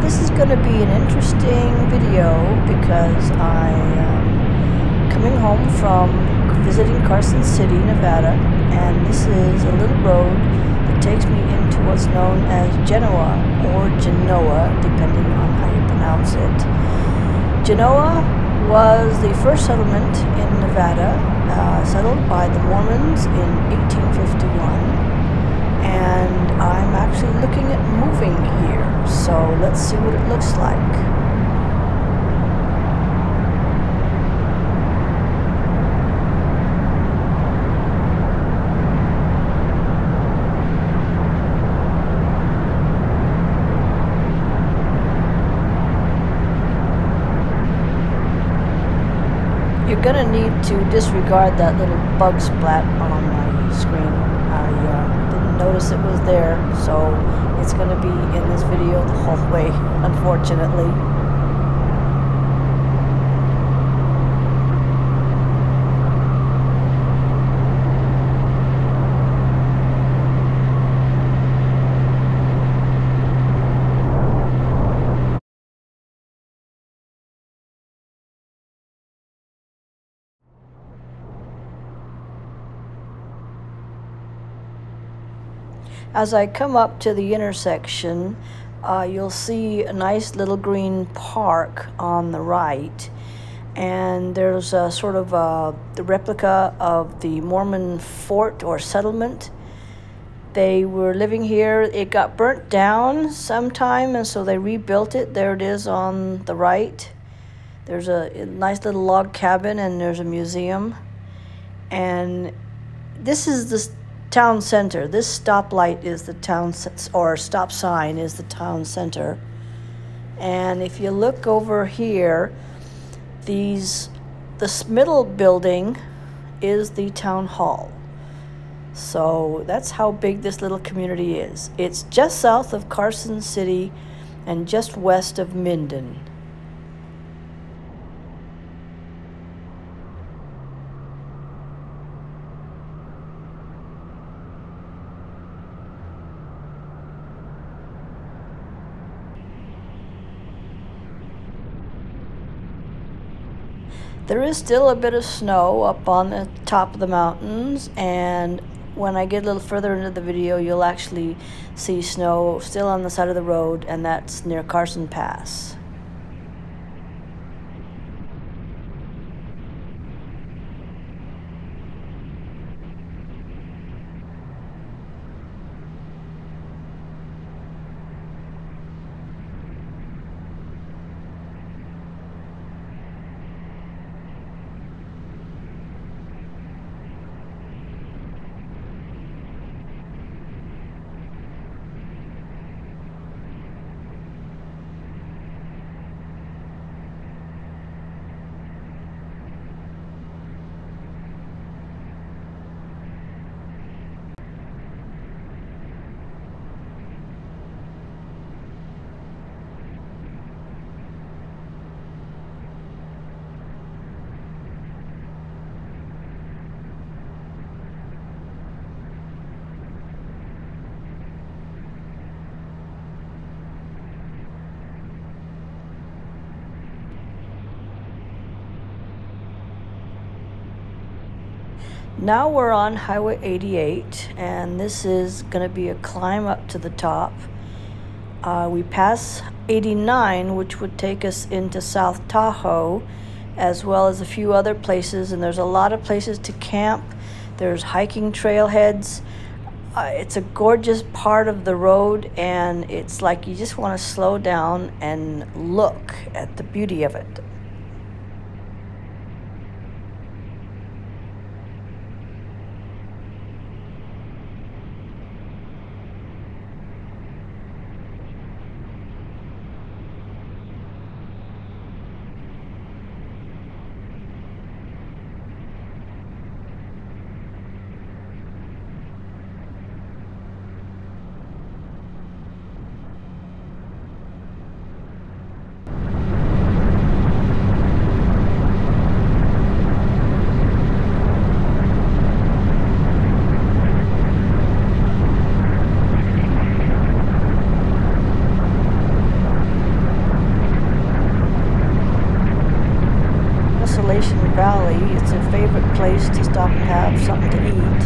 This is going to be an interesting video because I am coming home from visiting Carson City, Nevada, and this is a little road that takes me into what's known as Genoa or Genoa, depending on how you pronounce it. Genoa was the first settlement in Nevada, uh, settled by the Mormons in 1851 and I'm actually looking at moving here. So let's see what it looks like. You're gonna need to disregard that little bug splat on my screen. Notice it was there, so it's gonna be in this video the whole way, unfortunately. As I come up to the intersection, uh, you'll see a nice little green park on the right. And there's a sort of a, the replica of the Mormon fort or settlement. They were living here. It got burnt down sometime, and so they rebuilt it. There it is on the right. There's a, a nice little log cabin, and there's a museum. And this is the town center. This stoplight is the town, or stop sign is the town center. And if you look over here, these, this middle building is the town hall. So that's how big this little community is. It's just south of Carson City and just west of Minden. There is still a bit of snow up on the top of the mountains and when I get a little further into the video you'll actually see snow still on the side of the road and that's near Carson Pass. Now we're on Highway 88, and this is going to be a climb up to the top. Uh, we pass 89, which would take us into South Tahoe, as well as a few other places, and there's a lot of places to camp. There's hiking trailheads. Uh, it's a gorgeous part of the road, and it's like you just want to slow down and look at the beauty of it. Valley. It's a favorite place to stop and have something to eat.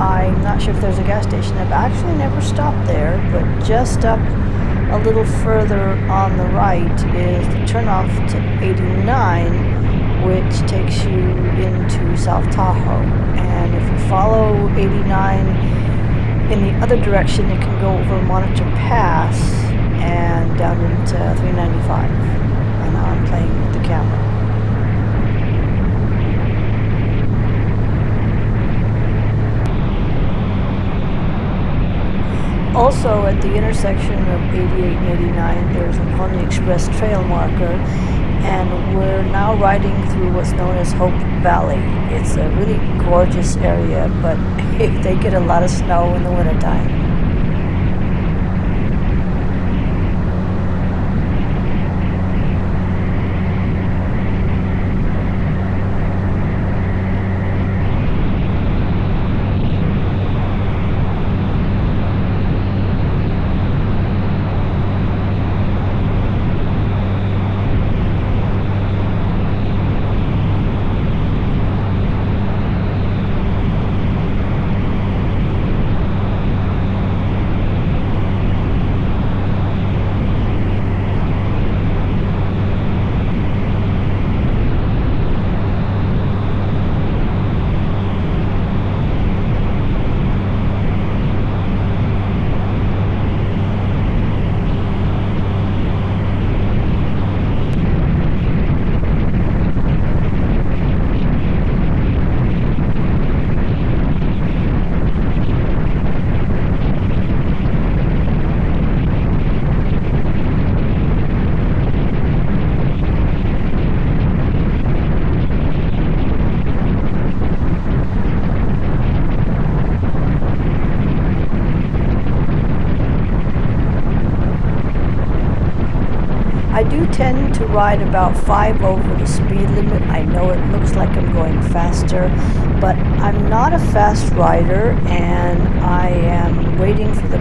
I'm not sure if there's a gas station. I've actually never stopped there, but just up a little further on the right is the turnoff to 89, which takes you into South Tahoe. And if you follow 89 in the other direction, it can go over Monitor Pass and down into 395. And now I'm playing with the camera. Also at the intersection of 88 and 89 there's a Pony Express trail marker and we're now riding through what's known as Hope Valley. It's a really gorgeous area but they get a lot of snow in the wintertime. I do tend to ride about five over the speed limit. I know it looks like I'm going faster, but I'm not a fast rider and I am waiting for the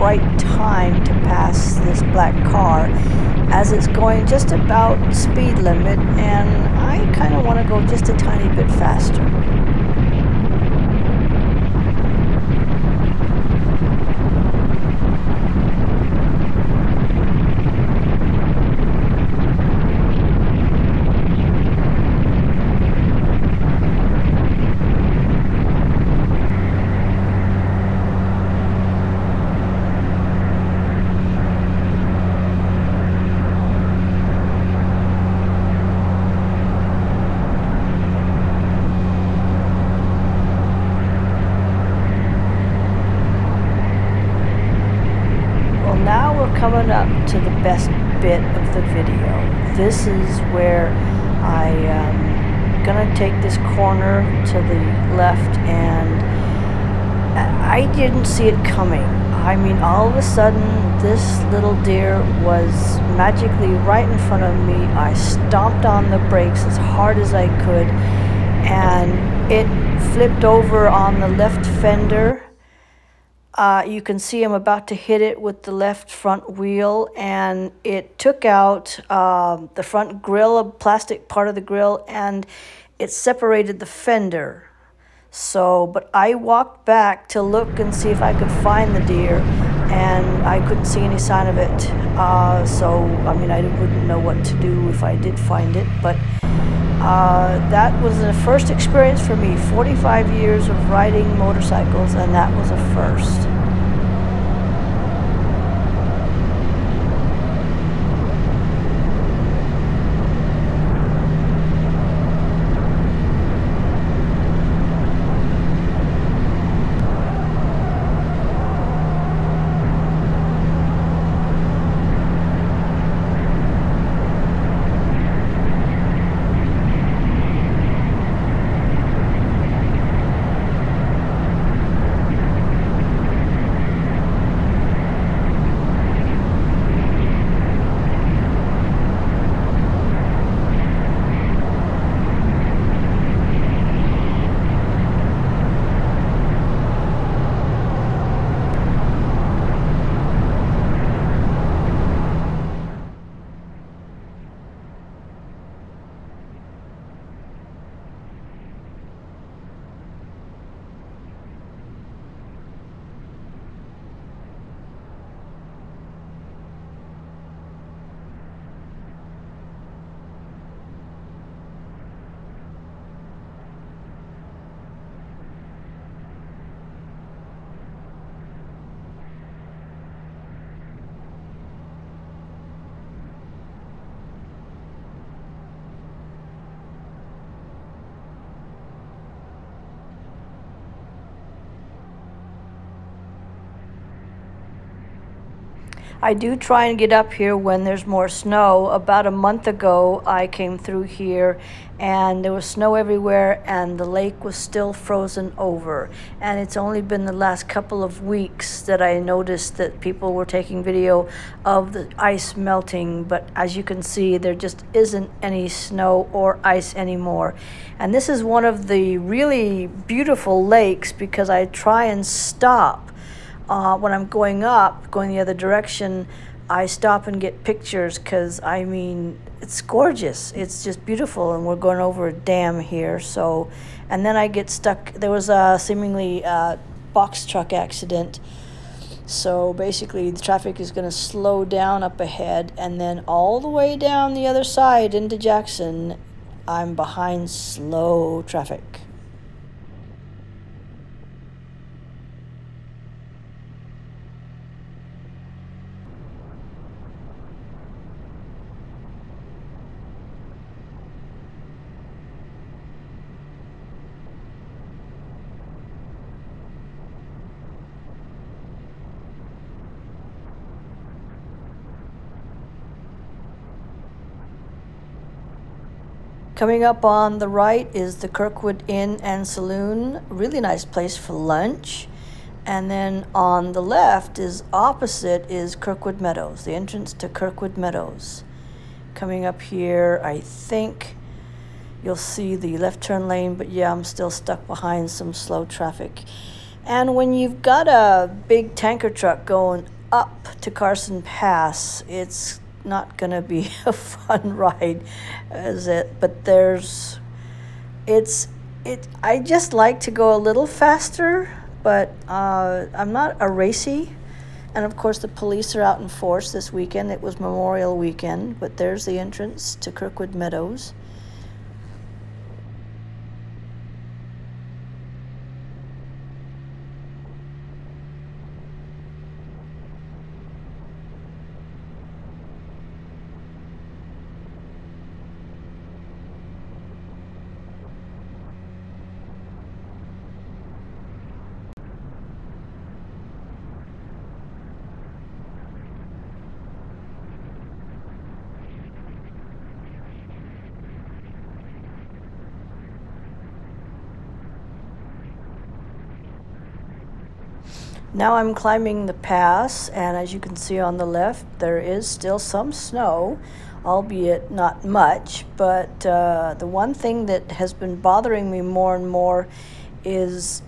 right time to pass this black car as it's going just about speed limit and I kind of want to go just a tiny bit faster. Well, now coming up to the best bit of the video. This is where I am gonna take this corner to the left and I didn't see it coming. I mean, all of a sudden, this little deer was magically right in front of me. I stomped on the brakes as hard as I could and it flipped over on the left fender uh, you can see I'm about to hit it with the left front wheel, and it took out uh, the front grill, a plastic part of the grill, and it separated the fender. So, but I walked back to look and see if I could find the deer, and I couldn't see any sign of it. Uh, so, I mean, I wouldn't know what to do if I did find it, but uh, that was the first experience for me 45 years of riding motorcycles, and that was a first. I do try and get up here when there's more snow. About a month ago, I came through here and there was snow everywhere and the lake was still frozen over. And it's only been the last couple of weeks that I noticed that people were taking video of the ice melting. But as you can see, there just isn't any snow or ice anymore. And this is one of the really beautiful lakes because I try and stop uh, when I'm going up, going the other direction, I stop and get pictures because I mean, it's gorgeous. It's just beautiful. And we're going over a dam here. So, and then I get stuck. There was a seemingly uh, box truck accident. So basically, the traffic is going to slow down up ahead. And then all the way down the other side into Jackson, I'm behind slow traffic. Coming up on the right is the Kirkwood Inn and Saloon. Really nice place for lunch. And then on the left is opposite is Kirkwood Meadows, the entrance to Kirkwood Meadows. Coming up here, I think you'll see the left turn lane, but yeah, I'm still stuck behind some slow traffic. And when you've got a big tanker truck going up to Carson Pass, it's not going to be a fun ride is it? But there's it's it i just like to go a little faster but uh, i'm not a racy and of course the police are out in force this weekend. It was memorial weekend but there's the entrance to kirkwood meadows Now I'm climbing the pass, and as you can see on the left, there is still some snow, albeit not much. But uh, the one thing that has been bothering me more and more is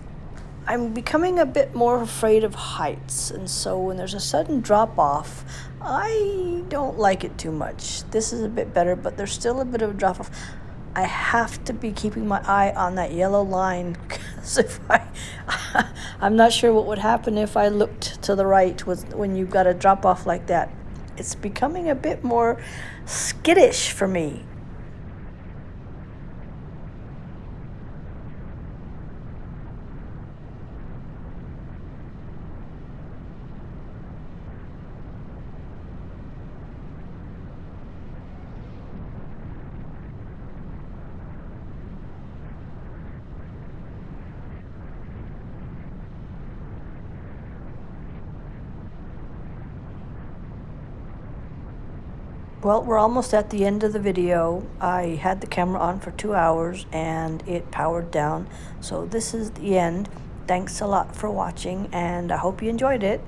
I'm becoming a bit more afraid of heights. And so when there's a sudden drop off, I don't like it too much. This is a bit better, but there's still a bit of a drop off. I have to be keeping my eye on that yellow line because if I, I'm not sure what would happen if I looked to the right with when you've got a drop off like that. It's becoming a bit more skittish for me. Well, we're almost at the end of the video. I had the camera on for two hours and it powered down. So this is the end. Thanks a lot for watching and I hope you enjoyed it.